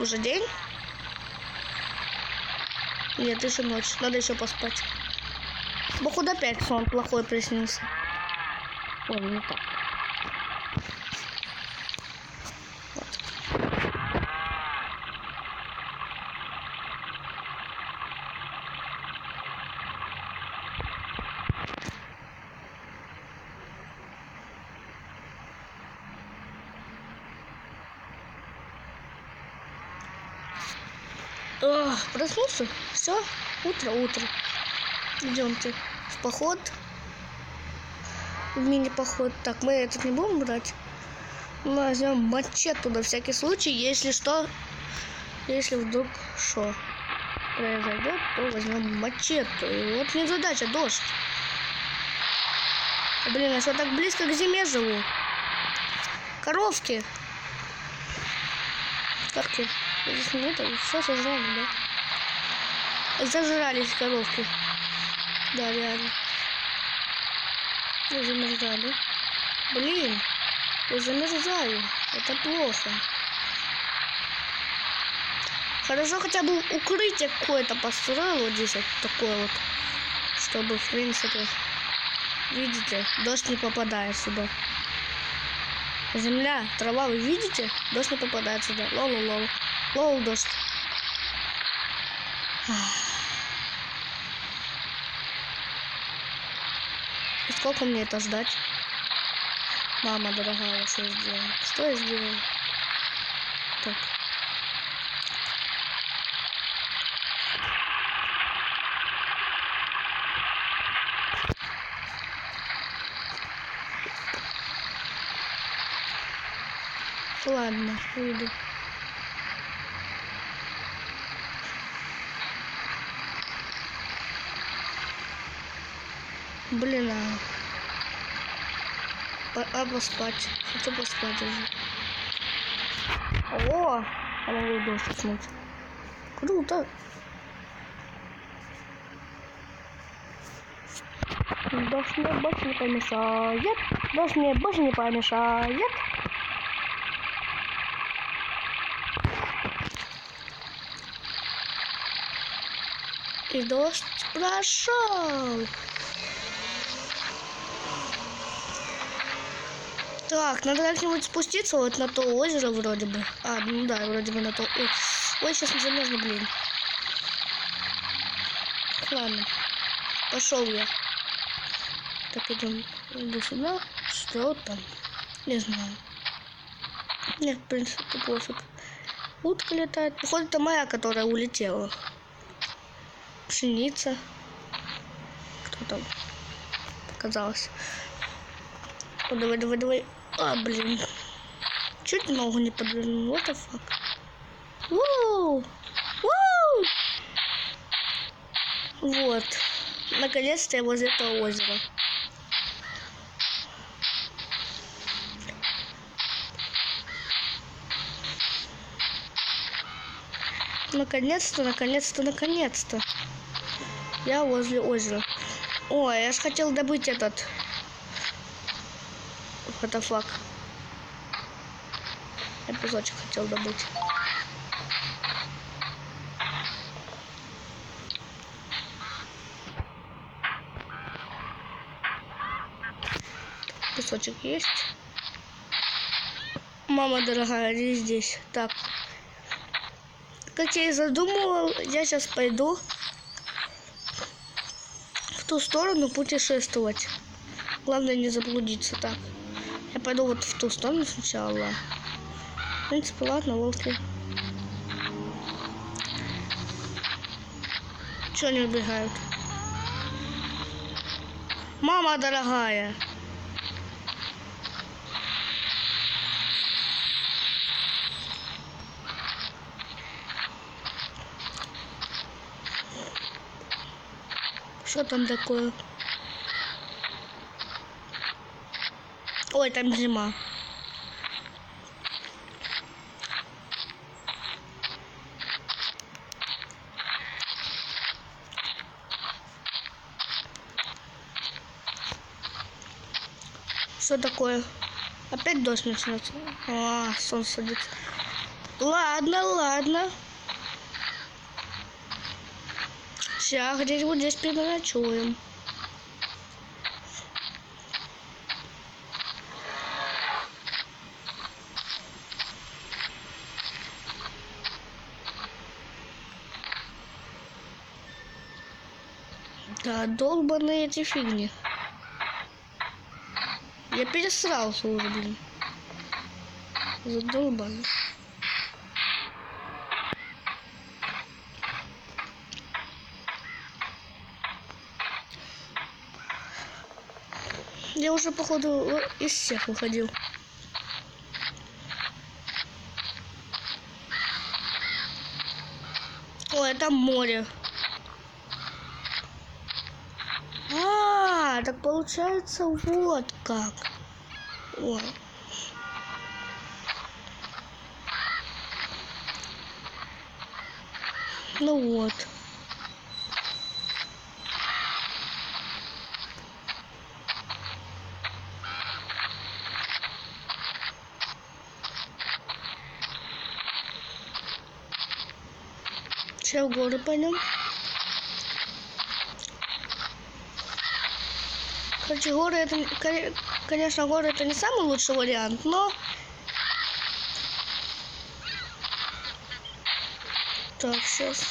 Уже день? Нет, еще ночь. Надо еще поспать. Походу опять сон плохой приснился. Ой, не так. Ах, проснулся? Все, утро, утро. Идемте в поход. В мини-поход. Так, мы этот не будем брать. Мы возьмем мачете на всякий случай, если что, если вдруг что произойдет, то возьмем мачету. И вот не задача, дождь. Блин, я что так близко к зиме живу? Коровки. Коровки. Здесь нету, все сожрали, да? Зажрались коровки. Да, реально. Я замерзаю? Блин, я замерзаю. Это плохо. Хорошо хотя бы укрытие какое-то построил вот здесь вот такое вот. Чтобы, в принципе, видите, дождь не попадает сюда. Земля, трава, вы видите? Дождь не попадает сюда. Лол-лол. Лол, дождь. И сколько мне это ждать? Мама дорогая, что я сделала? Что я сделала? Так. Ладно, выйду. Блин, а... По- поспать. Хочу поспать уже. О! Я могу дождь уснуть. Круто. Дождь мне больше не помешает. Дождь мне больше не помешает. И дождь прошел. Так, надо как-нибудь спуститься вот на то озеро вроде бы. А, ну да, вроде бы на то. Ой, Ой сейчас не замерзну, блин. Ладно. Пошел я. Так, идем. Иду сюда. Что там? Не знаю. Нет, в принципе, пофиг. Утка летает. Походу, это моя, которая улетела. Пшеница. Кто там? Показалось. Давай, давай, давай. А, блин. Чуть ногу не подвернул. What the fuck? Воу! Воу! Вот. Наконец-то я возле этого озера. Наконец-то, наконец-то, наконец-то. Я возле озера. Ой, я же хотел добыть этот фотофлаг. Я кусочек хотел добыть. Кусочек есть. Мама дорогая, не здесь. Так. Как я и задумывал, я сейчас пойду в ту сторону путешествовать. Главное не заблудиться. Так. Я пойду вот в ту сторону сначала. В принципе, ладно, волки. Чего они убегают? Мама дорогая. Что там такое? Ой, там зима. Что такое? Опять дождь начнется. А, солнце садится. Ладно, ладно. Сейчас где-нибудь здесь переночуем. Да, долбаные эти фигни. Я пересрался уже, блин. Задолбан. Я уже, походу, из всех выходил. Ой, там море. А, так получается вот как. Ой. Ну вот. Сейчас в горы пойдем. Короче, горы это, коне- конечно, горы это не самый лучший вариант, но... Так, сейчас.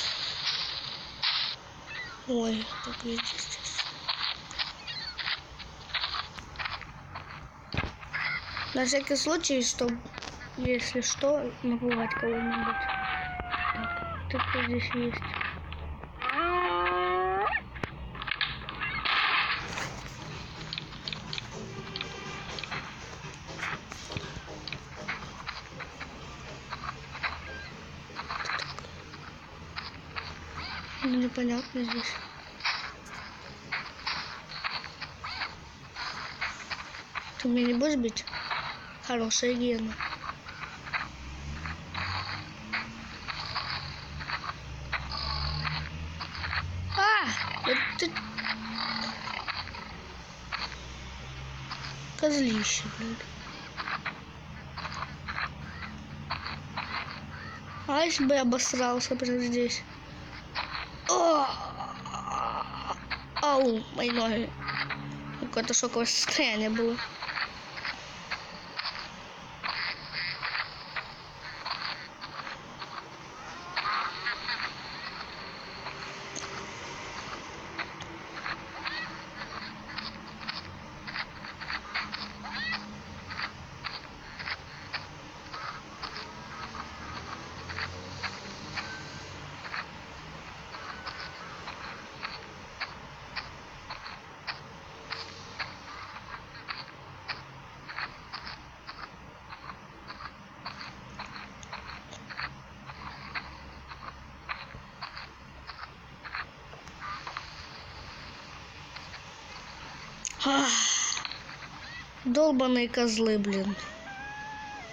Ой, как видите сейчас. На всякий случай, чтобы, если что, напугать кого-нибудь. Так, кто здесь есть? Ну, непонятно здесь. Ты меня не будешь бить? Хорошая гена. А! Ты... Козлище, блин. А если бы я обосрался прямо здесь? О! Мои ноги. Какое-то шоковое состояние было. Долбаные козлы, блин.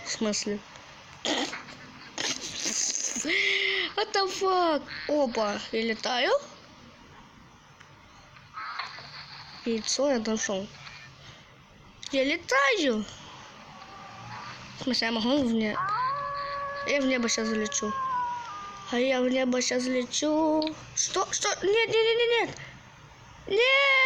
В смысле? What the fuck? Опа, я летаю. Яйцо я нашел. Я летаю. В смысле, я могу в небо? Я в небо сейчас залечу. А я в небо сейчас лечу. Что? Что? Нет, нет, нет, нет, нет. Нет!